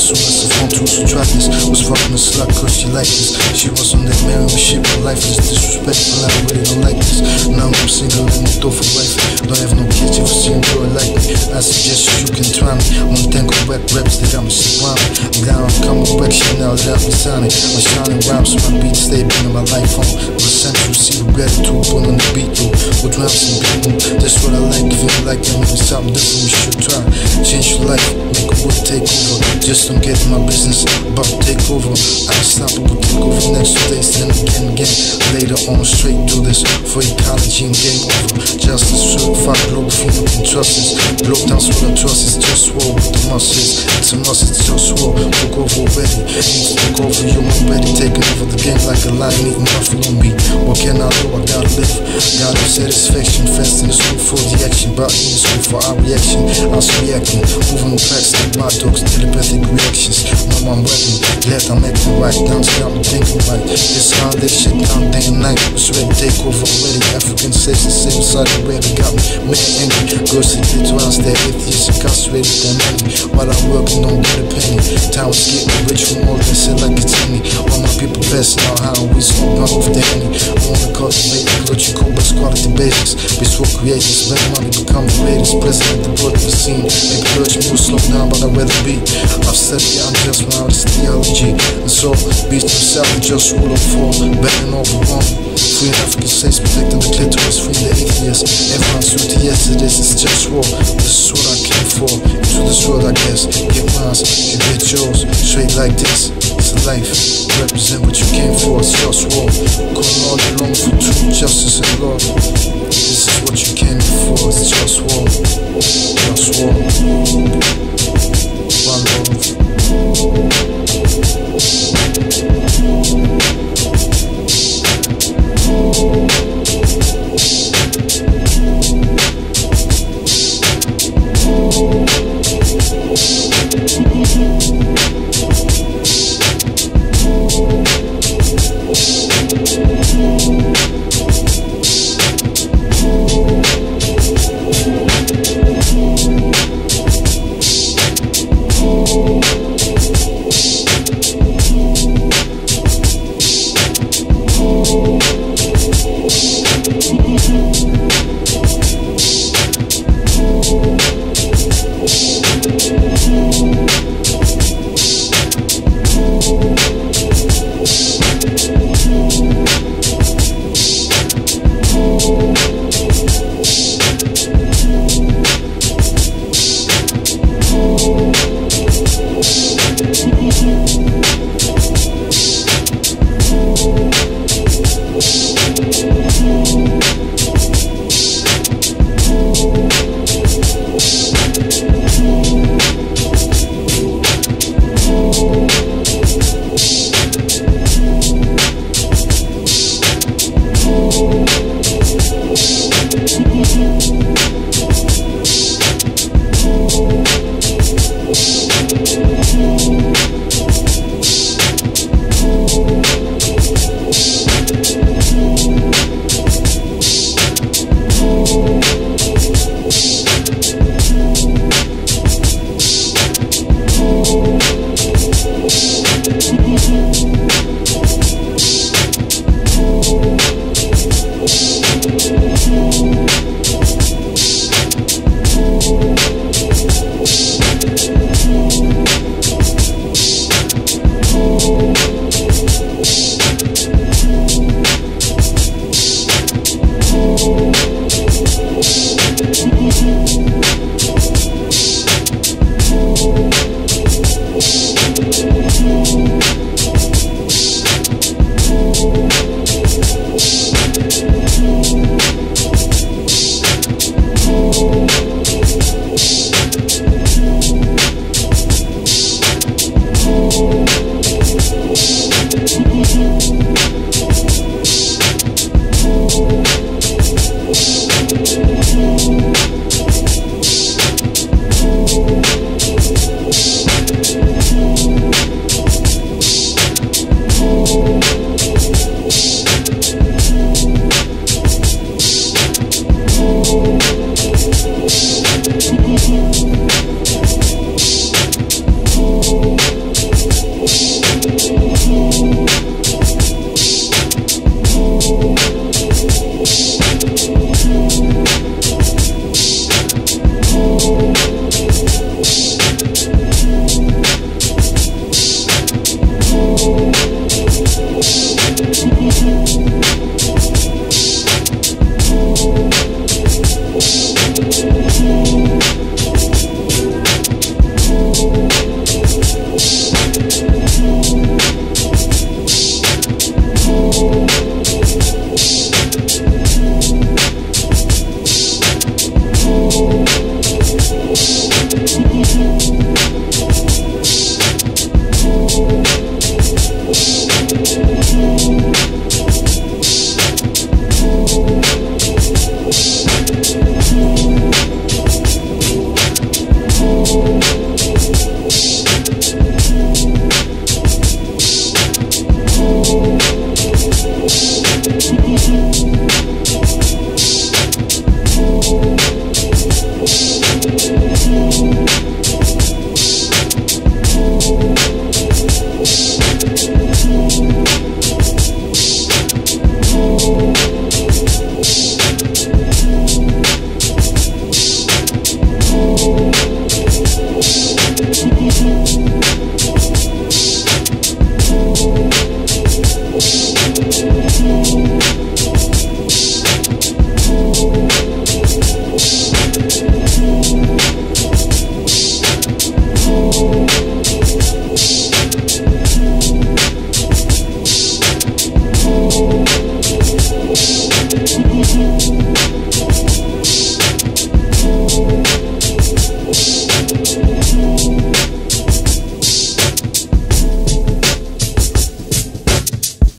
soon as the phone to track this. Was fucking a slut cause she liked this. She was on that married but shit, but life is disrespectful. I really don't like this. Now I'm single and I'm for life. Don't have no kids if you see a girl like me. I suggest you can try me. One tango wet reps that I'm sublime I'm down, I'm coming back, shit now that I'm signing My shining rhymes, my beats, stay bringing my life home central, see gratitude, put on the beat though With raps and beating, that's what I like If you like them, something different, we should try. Change your life, make a take over. Just don't get my business, about take over Unstoppable take over next day, then again, again. Later on, straight do this for ecology and game over. Justice, certified global can trust this Blow down what I trust is just war with the muscles It's a must, it's just war, look over to look over you already Taking over the game like a lion eating nothing on me What can I do? Gotta have satisfaction, fast in the school for the action. Brought in the school for our reaction. Was reacting, moving the facts like my dogs Telepathic reactions, know I'm rapping Left, I'm acting right, down I'm thinking right. This how this shit down day and night. Was ready take over already African the same side of they got me. Mad angry, girls to get around Stay atheists, incarcerated, them money While I'm working, don't get a penny. Time is getting rich from all this, like it's any All my people best know how we smoke run with the henny I wanna cultivate what you call best quality basics. Peaceful creators, let money become the greatest. President the board of the scene. Make the urge move slow down, but I'd rather be. Said yeah, I'm just around this theology And so, beast himself, just rule of four Betting over one Free African states, protecting the clitoris, free the atheists Everyone's the yes, it is, it's just war. This is what I came for, into this world I guess. Get mine, you get yours, straight like this A life, represent what you came for, it's just war. Calling all you long for truth, justice and love This is what you came for, it's just war. Just war. One love Thank